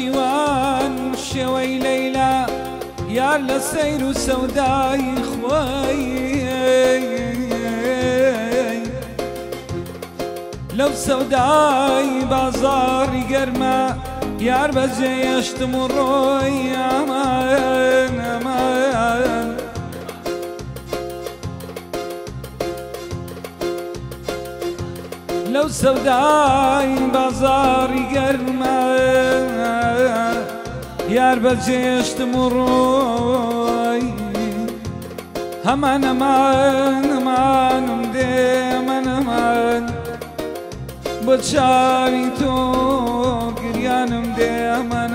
شوان شوي ليلى يا لسير سوداي خوي لو سوداي بازار قرما يار بزيشت مروي أمان أمان لو سوداي بازار قرما یار بەجێشتم و ڕۆی هەمان ئەمان ئەمانم دێ ئەمان ئەمان بۆ چاوی تۆ گریانم دێ ئەمان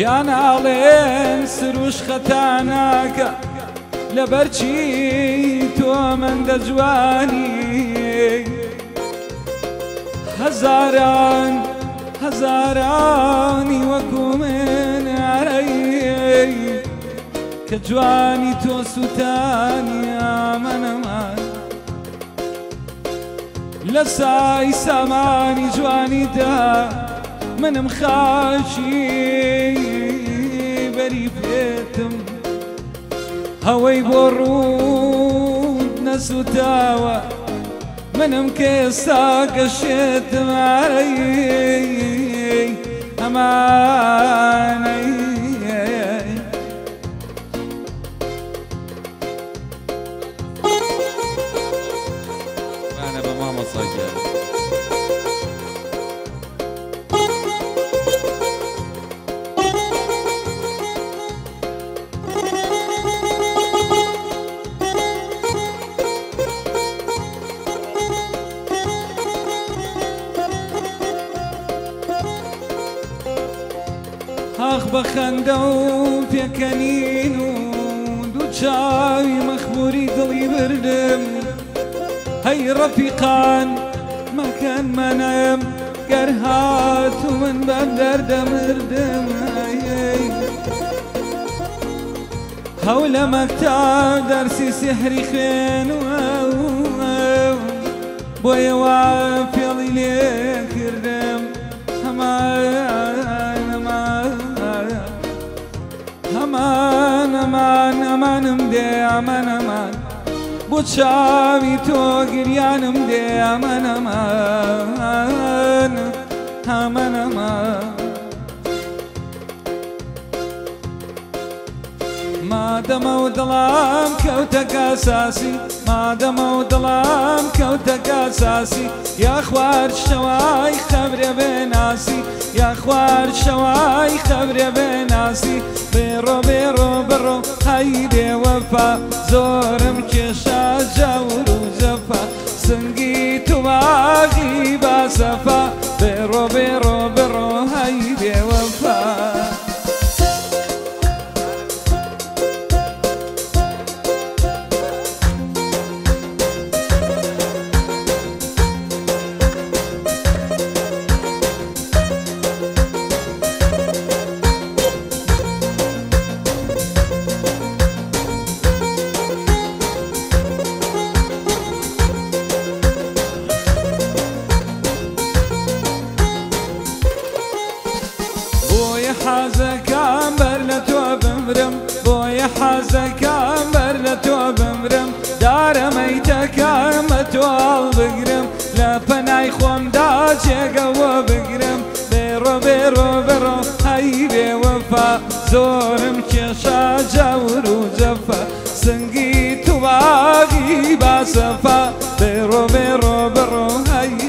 ئەمان گیاناڵێن سروش خەتاناکە لەبەرچی تۆ من دەجوانی هەزاران هەزارانی وەکو من ئارەی کە جوانی تۆ سووتانی ئامەنەمان لە سای سامانی جوانیدا منم خاشی. هەوەی بۆ ڕوود نەسووتاوە منم کێستا گەشێتم ئارەی ئەمانەی ئاخ بە خەندە و پێکەنین و دوو چاوی مەخموری دڵی بردم. هەی ڕەفیقان مەکەن منەم گەر هات و من بەم دەردەمردم هەو لە مەکتاب دەرسی سحری خوێنوە بۆیەوە پێڵی لێ کردم. aman amanım de aman aman. Bu çavi to giryanım de aman aman. Aman aman. Madem o dalam kevtek مادەمە و دڵام کەوتە کاساسی یا خوار شەوای خەبرێ بێناسی یا خوار شەوای خەبرێ بێناسی بێڕۆ بێڕۆ بڕۆ هەی بێوەفا زۆرم کێشا جەور و جەفا. سنگی تواغی باسەفا. بێڕۆ بێڕۆ بڕۆ هەی بێوەفا تۆ بمرم دارەمەیتەکان بە تۆڵ بگرم. لە پەنای خۆمدا جێگەوە بگرم. بێڕۆ بێڕۆ بڕۆ هەی بێوەفا زۆرم کێشا جەور و جەفە سنگی تواغی باسەفا بێڕۆ بێڕۆ بڕۆ هەی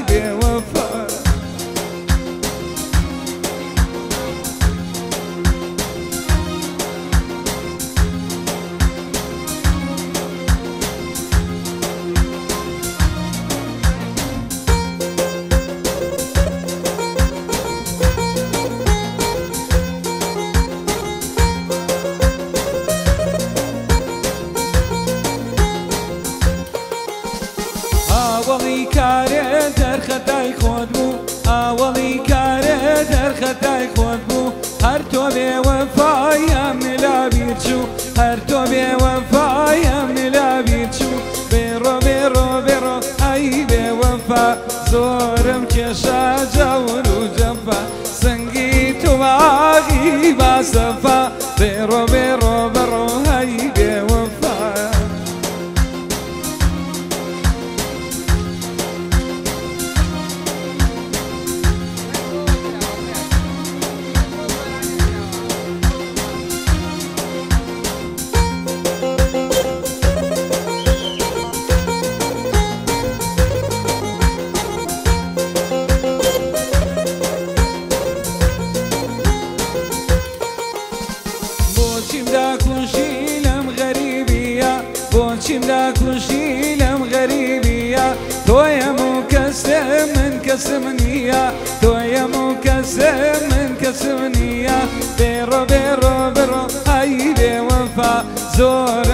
وفایم لابی چو هر تو به وفایم لابی چو برو برو برو ای به وفا. زورم کشا جور و جفا. سنگی تو آگی با صفا. برو برو برو zor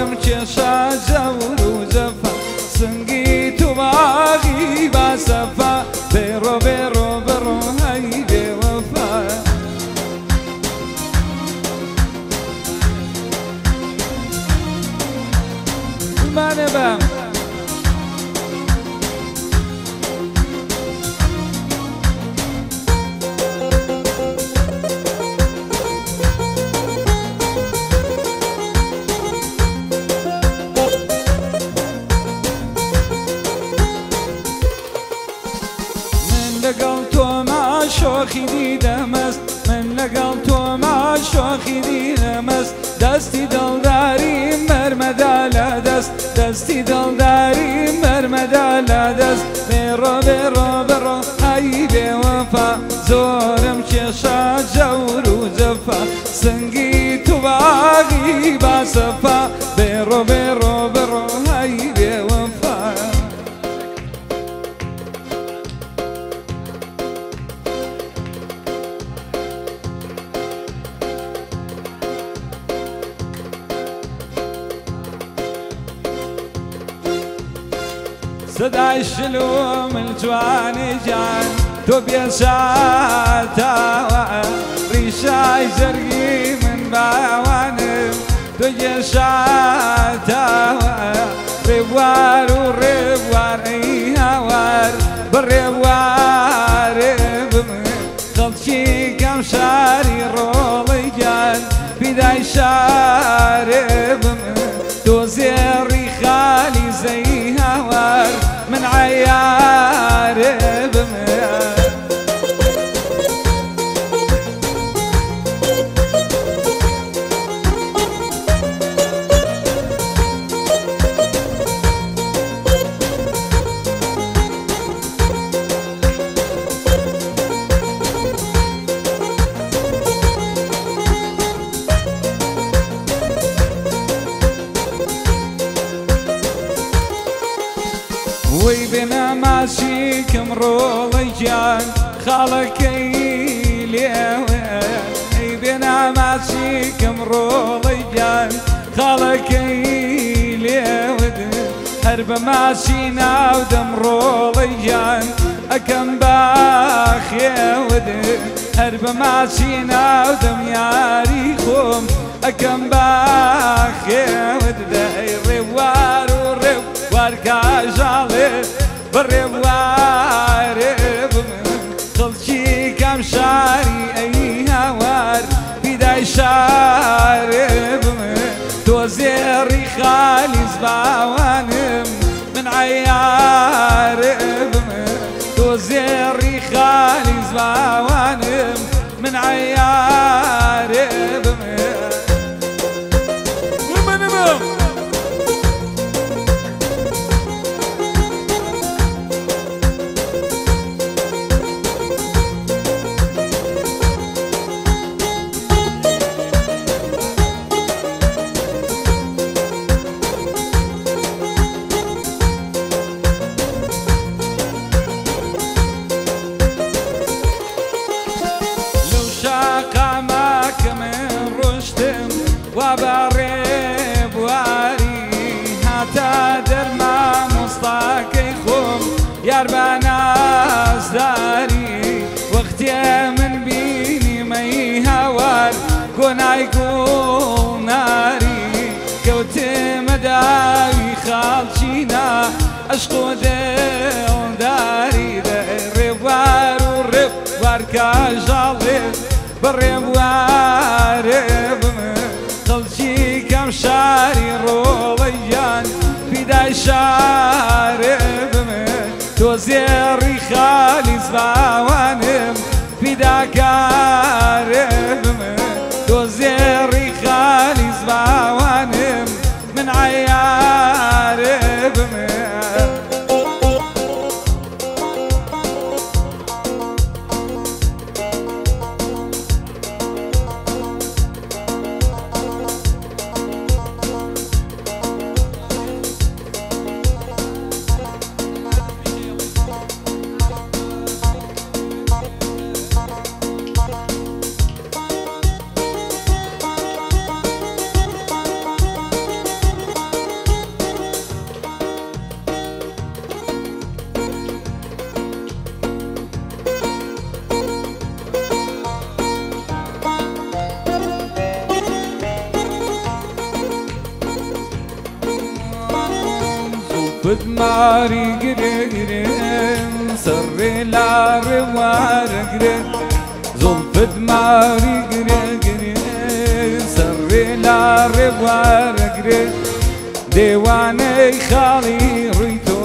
مەرمەدا لە دەست بێڕۆ بێڕۆ بڕۆ هەی بێوەفا زۆرم کێشا جەور و جەفا سنگی تو باغی باسەفا بێڕۆ بێڕۆ بڕۆ صدای شلوم الجوانی جان. تو بێشاتاوە ڕیشای زەرگی من باوانم تو گێشاتاوە ڕێبوار و ڕێبوار ئەی هاوار بڕێبوارێ بمن خەڵکی کەم شاری ڕۆڵی گیان پیدای شارێ بمن Messiah. وەی بنەماسی کەم ڕۆڵەیان خاڵەکەی لێوێ. ئەی بێناماسی کەم ڕۆڵەیان خاڵەکەی لێوت هەر بە ماسی ناو دەم ڕۆڵەیان ئەکەم باخێوت هەر بە ماسی ناو دەم یاری خۆم ئەکەم باخێوت خەڵکی کام شاری ئەی هاوار پیدای شارێ بمن تۆ زێڕی خالی زباوانم من تۆ زێڕی خالی زباوانم من عیارێ بەڕێ بواری هاتا دەرما مستاکەی خۆم یار بانازداری وەختێ من بینی مەی هاوار گۆنای گۆڵناری کەوتمە داوی خاڵچینە عشق و دڵداری دەی بارکە ژاڵێ بڕێم شاری ڕۆڵەیان پیدای شارێ بمە تۆ زێڕی خالی زباوانم پیداکارێ بمە تۆ زێڕی خالی زباوانم من عیارێ بمە زوفت ماری گره گره سر لار وار گره زوفت ماری گره گره سر لار وار گره دیوانه خالی روی تو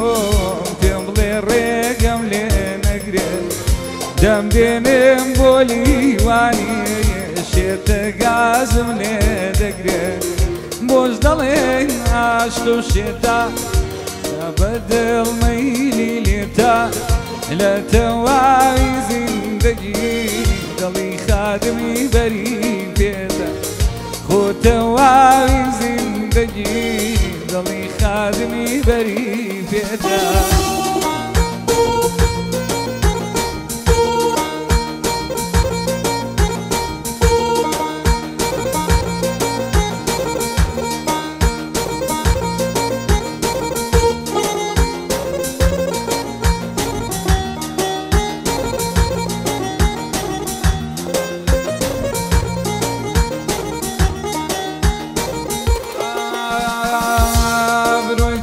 پێم بڵێ ڕێگەم لێ نەگرێ دەم دێنم بۆ لیوانی شێتە گازم لێ دەگرێت بۆش دەڵێن ئاشت و شێتا بەدڵ مەیلی لێتا لە تەواوی زیندگی دڵی خادمی بەری پێدا خۆ تەواوی زیندگی دڵی خادمی بەری پێدا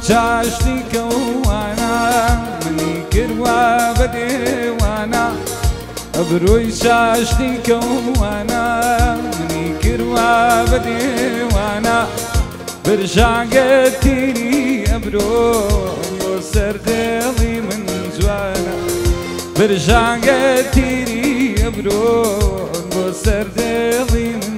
بروی چاشتی کەوانا منی کردوا بە دێوانە ئەبروی چاشتی کەوانا منی کردوا بە دێوانە برژانگەتیری ئەبرۆ بۆ سەردێڵی من جوانە برژانگەتیری ئەبرۆ بۆ سەردێڵی من